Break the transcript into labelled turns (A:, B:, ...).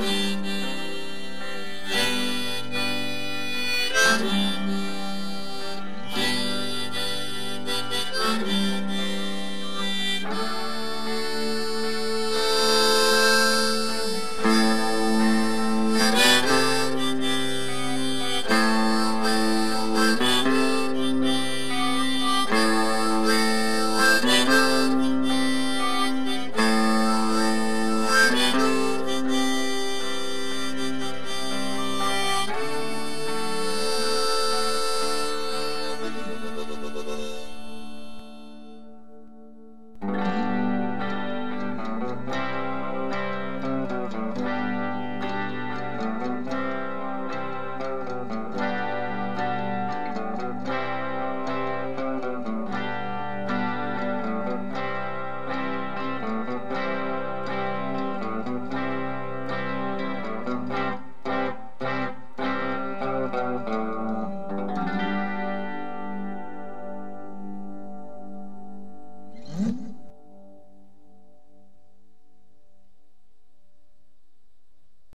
A: You.